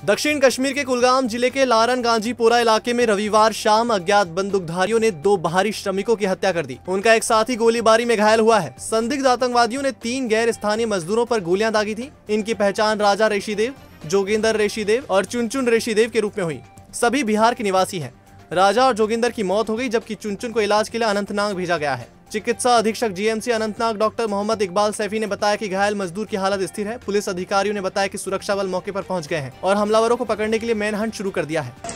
दक्षिण कश्मीर के कुलगाम ज़िले के लारन गांजीपोरा इलाके में रविवार शाम अज्ञात बंदूकधारियों ने दो बाहरी श्रमिकों की हत्या कर दी। उनका एक साथी गोलीबारी में घायल हुआ है। संदिग्ध आतंकवादियों ने तीन गैर स्थानीय मजदूरों पर गोलियाँ दागी थी। इनकी पहचान राजा रेशीदेव जोगिंदर रेशीदेव और चुनचुन रेशीदेव के रूप में हुई। सभी बिहार के निवासी है। राजा और जोगिंदर की मौत हो गई जबकि चुनचुन को इलाज के लिए अनंतनाग भेजा गया है। चिकित्सा अधीक्षक जीएमसी अनंतनाग डॉक्टर मोहम्मद इकबाल सैफी ने बताया कि घायल मजदूर की हालत स्थिर है। पुलिस अधिकारियों ने बताया कि सुरक्षा बल मौके पर पहुँच गए हैं और हमलावरों को पकड़ने के लिए मैन हंट शुरू कर दिया है।